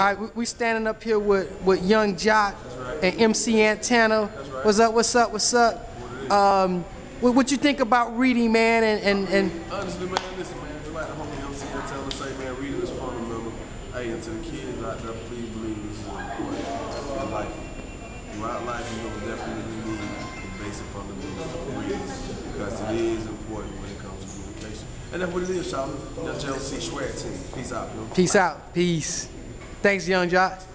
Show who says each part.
Speaker 1: right, we, we standing up here with, with Young Joc and MC Ant Tanna. What's up, what's up, what's up? Um, what, what you think about reading, man, and, and, and
Speaker 2: Honestly, man, listen, man, just like the homie MC us, say, man, reading is fundamental. Hey, and to the kids out there, please believe this is important in life. Throughout life, you will definitely need the basic fundamentals of reading because it is important when it comes to communication. And that's what it is, y'all. That's JLC Swag Team. Peace out, yo.
Speaker 1: peace out, peace. Thanks, Young Joc.